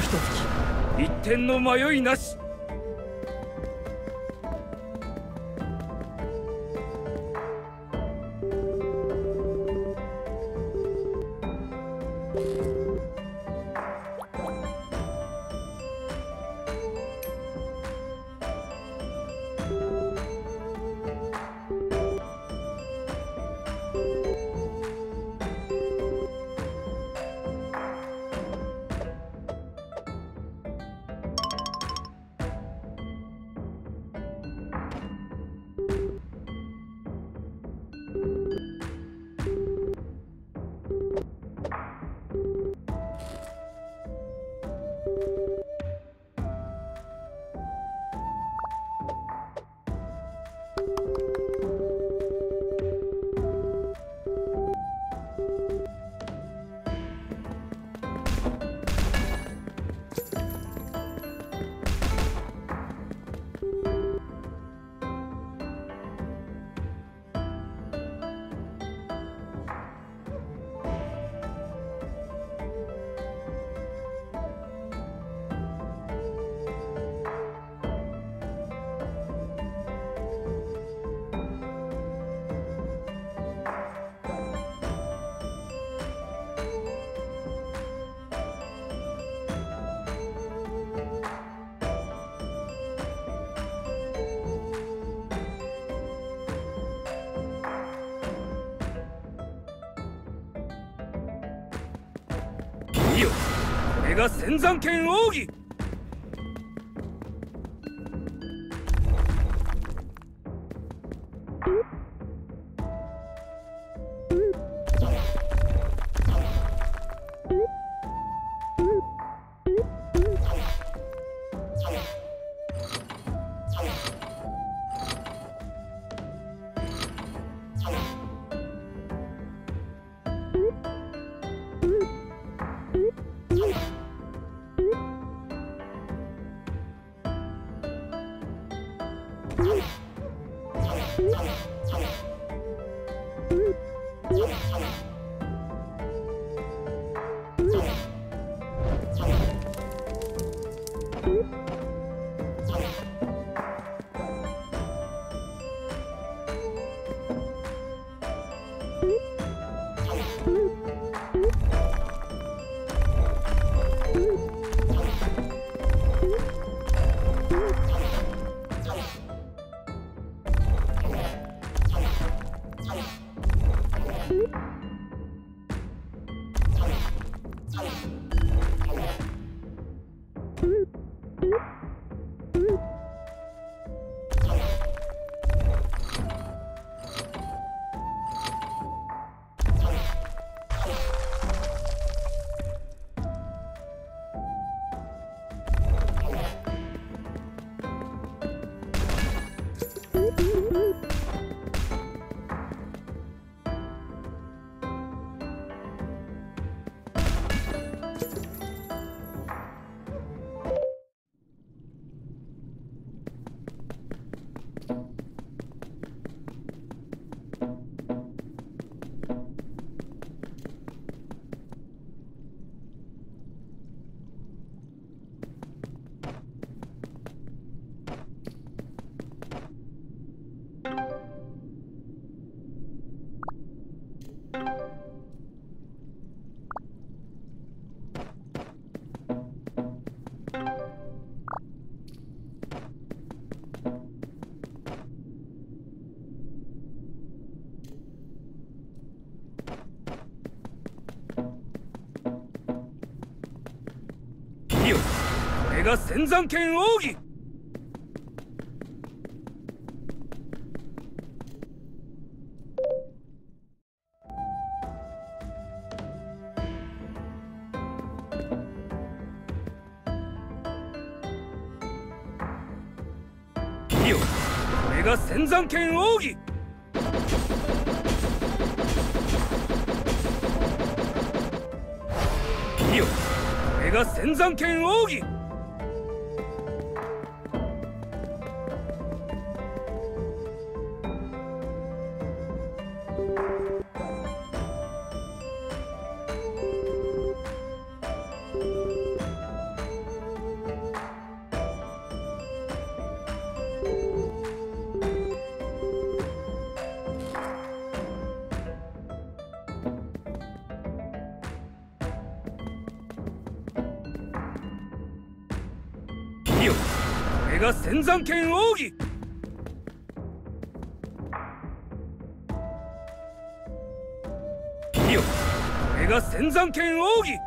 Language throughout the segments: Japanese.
一つ。一点の迷いなし。れが仙山剣奥義。れが仙山剣奥義。これが仙山剣奥が仙山剣奥義。いいよ。これが仙山剣奥義「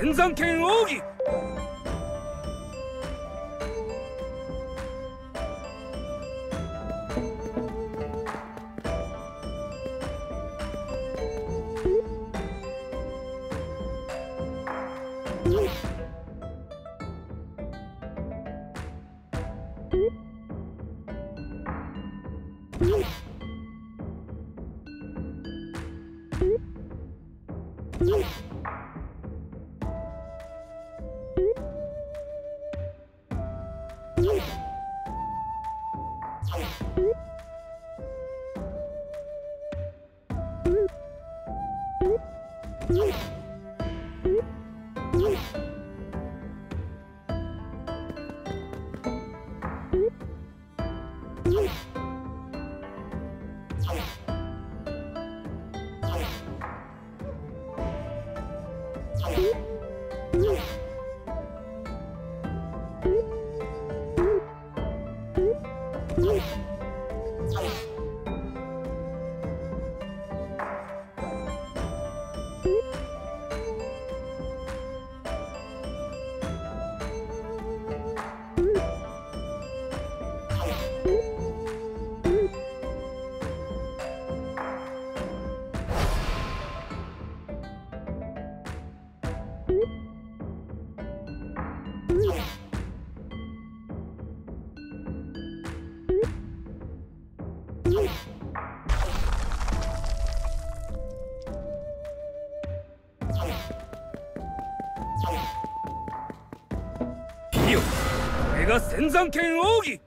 天山剣奥義。いこれが仙山剣奥義。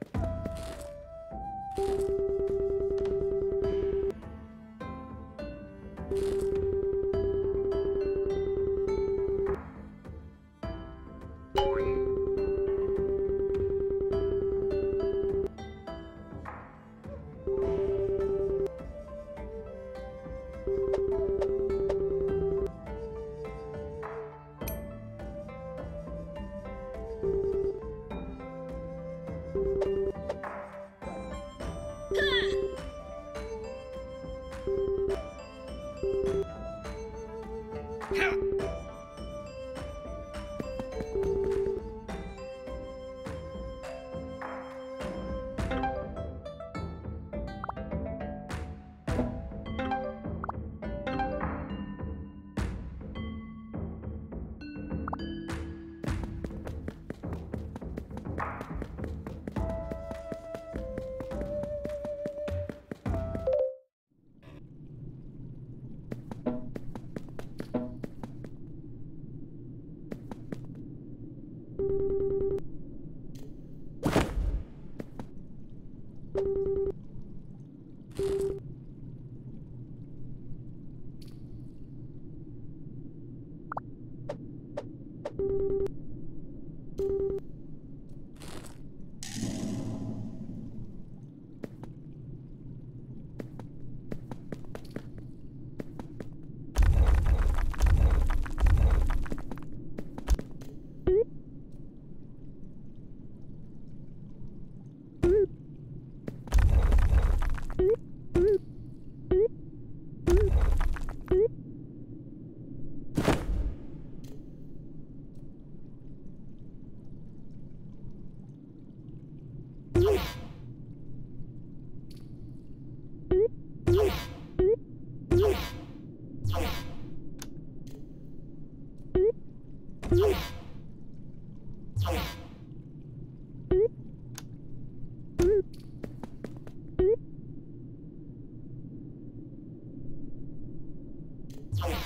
Yeah.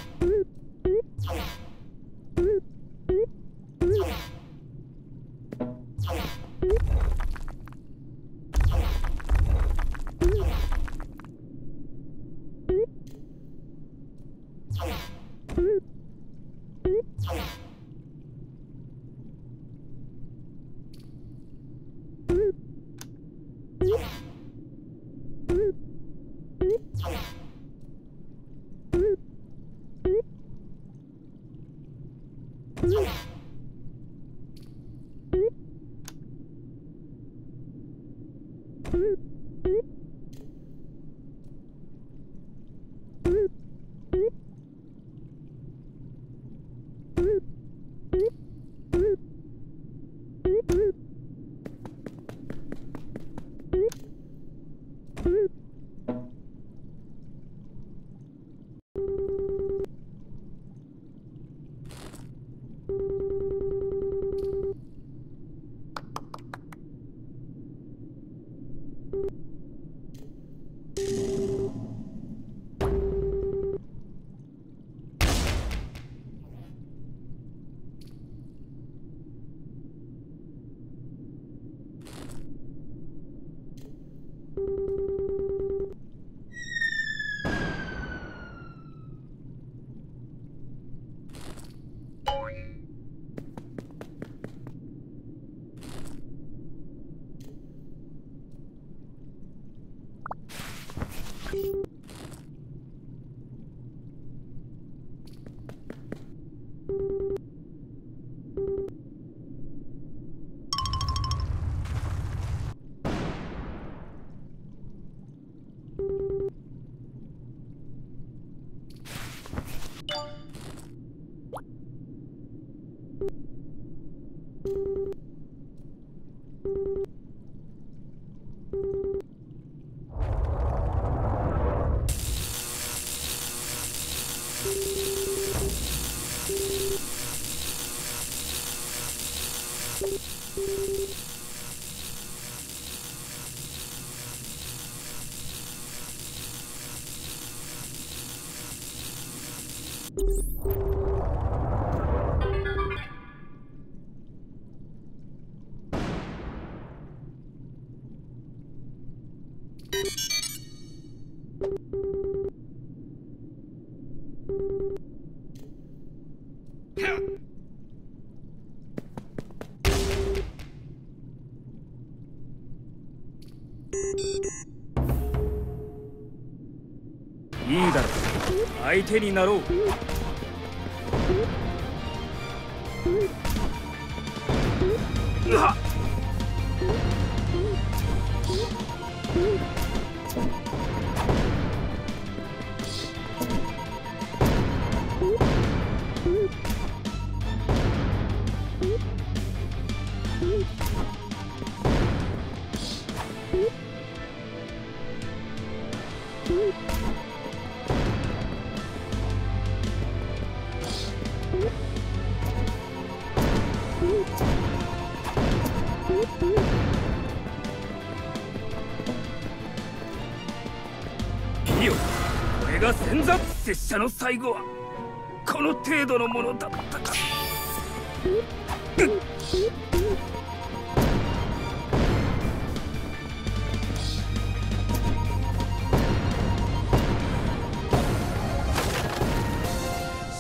相手になろう。れが戦山拙者の最後はこの程度のものだったか。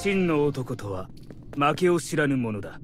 真の男とは負けを知らぬものだ。